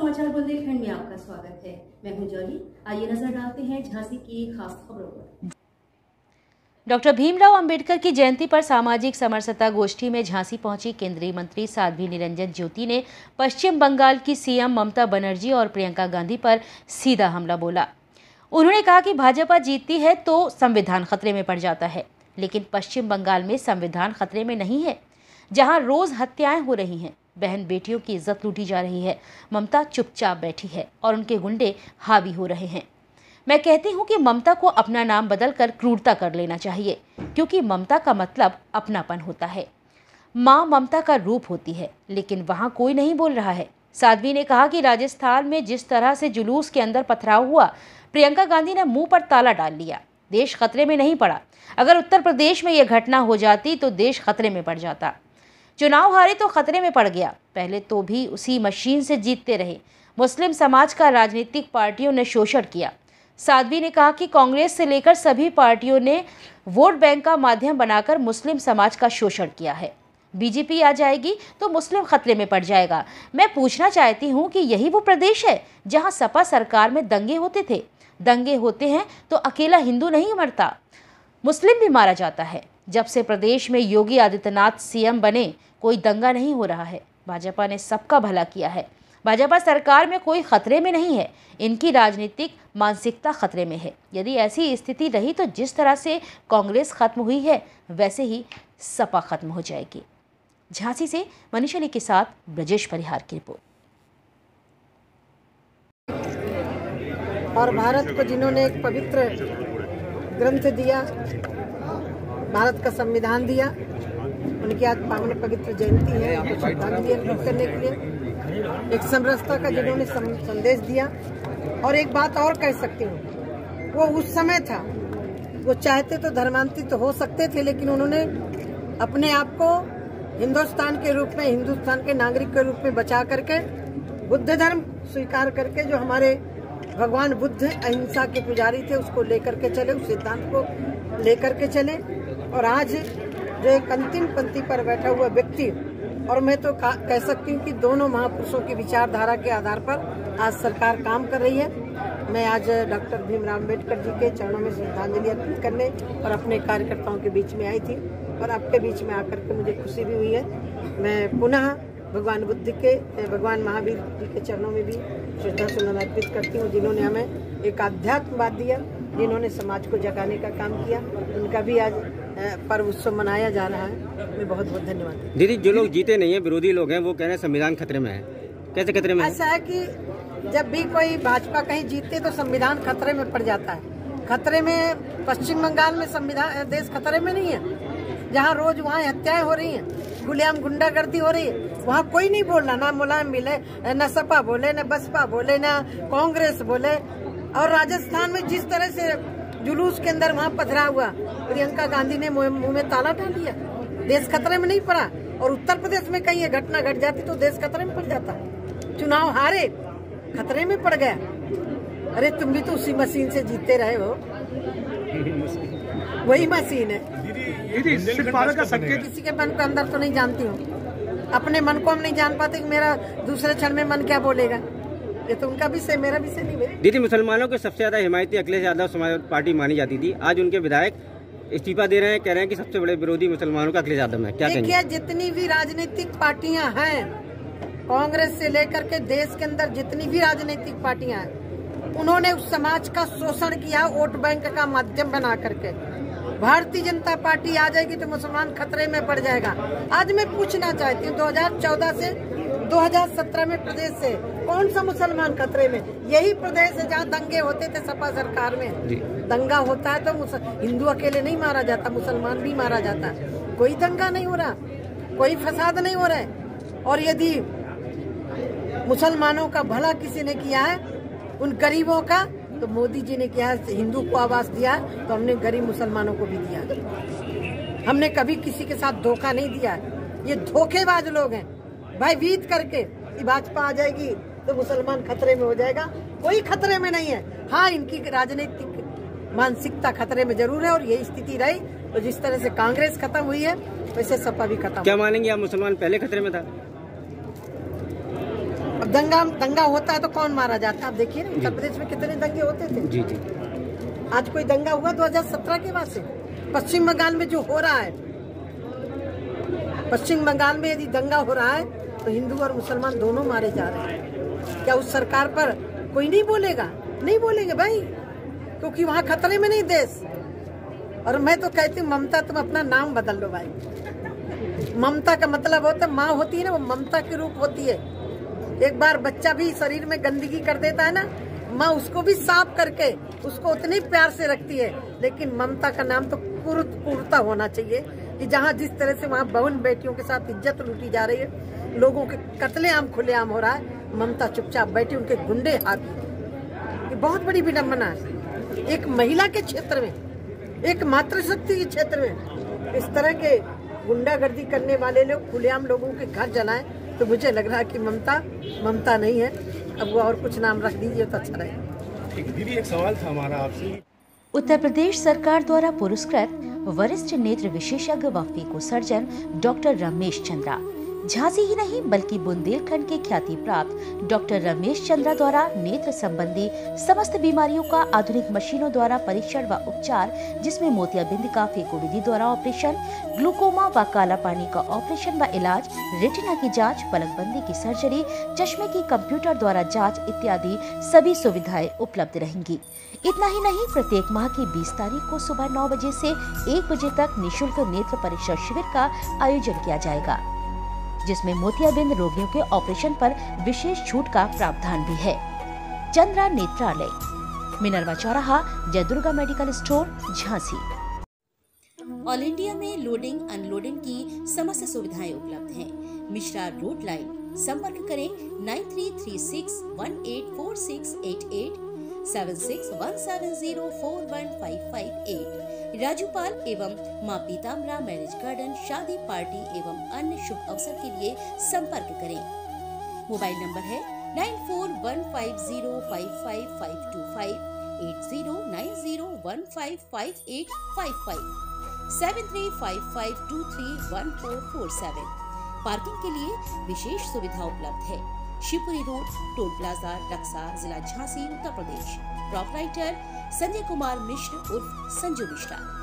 समाचार बुंदेलखंड में आपका स्वागत है। मैं हूँ जॉली। आइए नज़र डालते हैं झांसी की खास खबरों पर। डॉक्टर भीमराव अंबेडकर की जयंती पर सामाजिक समरसता गोष्ठी में झांसी पहुँची केंद्रीय मंत्री साध्वी निरंजन ज्योति ने पश्चिम बंगाल की सीएम ममता बनर्जी और प्रियंका गांधी पर सीधा हमला बोला। उन्होंने कहा कि भाजपा जीतती है तो संविधान खतरे में पड़ जाता है, लेकिन पश्चिम बंगाल में संविधान खतरे में नहीं है, जहाँ रोज हत्याएँ हो रही हैं। बहन बेटियों की इज़्ज़त लूटी जा रही है। ममता चुपचाप बैठी है और उनके गुंडे हावी हो रहे हैं। मैं कहती हूँ कि ममता को अपना नाम बदलकर क्रूरता कर लेना चाहिए, क्योंकि ममता का मतलब अपनापन होता है। माँ ममता का रूप होती है, लेकिन वहाँ कोई नहीं बोल रहा है। साध्वी ने कहा कि राजस्थान में जिस तरह से जुलूस के अंदर पथराव हुआ, प्रियंका गांधी ने मुँह पर ताला डाल लिया। देश खतरे में नहीं पड़ा। अगर उत्तर प्रदेश में यह घटना हो जाती तो देश खतरे में पड़ जाता। चुनाव हारे तो खतरे में पड़ गया। पहले तो भी उसी मशीन से जीतते रहे। मुस्लिम समाज का राजनीतिक पार्टियों ने शोषण किया। साध्वी ने कहा कि कांग्रेस से लेकर सभी पार्टियों ने वोट बैंक का माध्यम बनाकर मुस्लिम समाज का शोषण किया है। बीजेपी आ जाएगी तो मुस्लिम खतरे में पड़ जाएगा। मैं पूछना चाहती हूँ कि यही वो प्रदेश है जहाँ सपा सरकार में दंगे होते थे? दंगे होते हैं तो अकेला हिंदू नहीं मरता। मुस्लिम भी मारा जाता है। जब से प्रदेश में योगी आदित्यनाथ सीएम बने कोई दंगा नहीं हो रहा है। भाजपा ने सबका भला किया है। भाजपा सरकार में कोई खतरे में नहीं है। इनकी राजनीतिक मानसिकता खतरे में है। यदि ऐसी स्थिति रही तो जिस तरह से कांग्रेस खत्म हुई है, वैसे ही सपा खत्म हो जाएगी। झांसी से मनीष के साथ ब्रजेश परिहार की रिपोर्ट। और भारत को जिन्होंने एक पवित्र ग्रंथ दिया, भारत का संविधान दिया उनकी आज पावन पवित्र जयंती है श्रद्धांजलि अर्पित करने के लिए। एक समरसता का जिन्होंने संदेश दिया। और एक बात और कह सकती हूँ। वो उस समय था। वो चाहते तो धर्मांतरित तो हो सकते थे, लेकिन उन्होंने अपने आप को हिंदुस्तान के रूप में, हिंदुस्तान के नागरिक के रूप में बचा करके, बुद्ध धर्म स्वीकार करके, जो हमारे भगवान बुद्ध अहिंसा के पुजारी थे, उसको लेकर के चले, उस सिद्धांत को लेकर के चले। और आज जो एक अंतिम पंक्ति पर बैठा हुआ व्यक्ति, और मैं तो कह सकती हूँ कि दोनों महापुरुषों की विचारधारा के आधार पर आज सरकार काम कर रही है। मैं आज डॉक्टर भीमराव अंबेडकर जी के चरणों में श्रद्धांजलि अर्पित करने और अपने कार्यकर्ताओं के बीच में आई थी, और आपके बीच में आकर के मुझे खुशी भी हुई है। मैं पुनः भगवान बुद्ध के भगवान महावीर जी के चरणों में भी श्रद्धा सुमन अर्पित करती हूँ, जिन्होंने हमें एक आध्यात्मवाद दिया। जिन्होंने समाज को जगाने का काम किया उनका भी आज पर्व उत्सव मनाया जा रहा है। मैं बहुत बहुत धन्यवाद। दीदी जो लोग जीते नहीं है विरोधी लोग हैं वो कह रहे हैं संविधान खतरे में है। कैसे खतरे में ऐसा है कि जब भी कोई भाजपा कहीं जीतते तो संविधान खतरे में पड़ जाता है। खतरे में पश्चिम बंगाल में संविधान देश खतरे में नहीं है। जहाँ रोज वहाँ हत्याएँ हो रही हैं गुलियाम गुंडागर्दी हो रही है वहाँ कोई नहीं बोल रहा ना मुलायम मिले न सपा बोले न बसपा बोले न कांग्रेस बोले। और राजस्थान में जिस तरह से जुलूस के अंदर वहाँ पथरा हुआ प्रियंका गांधी ने मुँह में ताला डाल दिया। देश खतरे में नहीं पड़ा। और उत्तर प्रदेश में कहीं ये घटना घट जाती तो देश खतरे में पड़ जाता। चुनाव हारे खतरे में पड़ गया। अरे तुम भी तो उसी मशीन से जीतते रहे हो। वही मशीन है। किसी के मन को अंदर तो नहीं जानती हूँ। अपने मन को हम नहीं जान पाते कि मेरा दूसरे क्षण में मन क्या बोलेगा। ये तो उनका विषय मेरा विषय नहीं मेरे दीदी मुसलमानों के सबसे ज़्यादा हिमायती अखिलेश यादव समाज पार्टी मानी जाती थी। आज उनके विधायक इस्तीफा दे रहे हैं कह रहे हैं कि सबसे बड़े विरोधी मुसलमानों का अखिलेश यादव है। क्या देखिए जितनी भी राजनीतिक पार्टियाँ हैं कांग्रेस से लेकर के देश के अंदर जितनी भी राजनीतिक पार्टियाँ हैं उन्होंने उस समाज का शोषण किया वोट बैंक का माध्यम बना करके। भारतीय जनता पार्टी आ जाएगी तो मुसलमान खतरे में पड़ जाएगा। आज मैं पूछना चाहती हूँ 2014 से 2017 में प्रदेश से कौन सा मुसलमान खतरे में? यही प्रदेश है जहाँ दंगे होते थे सपा सरकार में। दंगा होता है तो हिंदू अकेले नहीं मारा जाता मुसलमान भी मारा जाता। कोई दंगा नहीं हो रहा कोई फसाद नहीं हो रहा है। और यदि मुसलमानों का भला किसी ने किया है उन गरीबों का तो मोदी जी ने क्या हिंदू को आवास दिया तो हमने गरीब मुसलमानों को भी दिया। हमने कभी किसी के साथ धोखा नहीं दिया ये धोखेबाज लोग हैं। भाई बीत करके भाजपा आ जाएगी। तो मुसलमान खतरे में हो जाएगा। कोई खतरे में नहीं है। हाँ इनकी राजनीतिक मानसिकता खतरे में ज़रूर है और यही स्थिति रही। तो जिस तरह से कांग्रेस खत्म हुई है वैसे सपा भी खत्म। क्या मानेंगे आप मुसलमान पहले खतरे में था? अब अब दंगा दंगा होता है तो कौन मारा जाता है? आप देखिए ना उत्तर प्रदेश में कितने दंगे होते थे। जी जी। आज कोई दंगा हुआ 2017 के बाद से। पश्चिम बंगाल में जो हो रहा है पश्चिम बंगाल में यदि दंगा हो रहा है तो हिंदू और मुसलमान दोनों मारे जा रहे हैं। क्या उस सरकार पर कोई नहीं बोलेगा? नहीं बोलेंगे भाई, क्योंकि वहाँ खतरे में नहीं देश। और मैं तो कहती हूँ, ममता, तुम अपना नाम बदल लो भाई। ममता का मतलब होता है, माँ होती है ना, वो ममता के रूप होती है। एक बार बच्चा भी शरीर में गंदगी कर देता है ना, माँ उसको भी साफ़ करके उसको उतने प्यार से रखती है। लेकिन ममता का नाम तो पूर्णता होना चाहिए कि जहाँ जिस तरह से वहाँ बहन बेटियों के साथ इज़्ज़त लूटी जा रही है, लोगों के कत्लेआम खुलेआम हो रहा है ममता चुपचाप बैठी उनके गुंडे हाथ ये बहुत बड़ी विडम्बना है। एक महिला के क्षेत्र में एक मातृशक्ति के क्षेत्र में इस तरह के गुंडागर्दी करने वाले लोग खुलेआम लोगों के घर जलाएँ तो मुझे लग रहा है कि ममता ममता नहीं है। अब वो और कुछ नाम रख दीजिए तो अच्छा रहेगा। दीदी एक सवाल था हमारा आपसे। उत्तर प्रदेश सरकार द्वारा पुरस्कृत वरिष्ठ नेत्र विशेषज्ञ व phaco surgeon doctor Ramesh Chandra. Jhansi ही नहीं, बल्कि बुंदेलखंड के ख्याति प्राप्त डॉक्टर रमेश चंद्रा द्वारा नेत्र संबंधी समस्त बीमारियों का आधुनिक मशीनों द्वारा परीक्षण व उपचार, जिसमें मोतियाबिंद का फेको विधि द्वारा ऑपरेशन, ग्लूकोमा व काला पानी का ऑपरेशन व इलाज, रेटिना की जाँच, पलकबंदी की सर्जरी, चश्मे की कंप्यूटर द्वारा जाँच इत्यादि सभी सुविधाएँ उपलब्ध रहेंगी। इतना ही नहीं, प्रत्येक माह की 20 तारीख को सुबह 9 बजे से 1 बजे तक निशुल्क नेत्र परीक्षा शिविर का आयोजन किया जाएगा। जिसमें मोतियाबिंद रोगियों के ऑपरेशन पर विशेष छूट का प्रावधान भी है। चंद्रा नेत्रालय, मिनरवा चौराहा Jai Durga medical store, Jhansi. All India में लोडिंग, अनलोडिंग की समस्त सुविधाएँ उपलब्ध हैं। मिश्रा रोड लाइन, संपर्क करें nine three three six one eight four six eight eight seven six one seven zero four one five five eight Rajupal एवं माँ पीताम्बरा मैरिज गार्डन, शादी पार्टी एवं अन्य शुभ अवसर के लिए संपर्क करें। मोबाइल नंबर है nine four one five zero five five five two five eight zero nine zero one five five eight five five. Seven three five five two three one four four seven. Parking के लिए विशेष सुविधा उपलब्ध है। Shivpuri road, toll plaza, Raksa, जिला Jhansi, Uttar Pradesh. Proprietor Sanjay Kumar Mishra उर्फ़ संजू मिश्रा।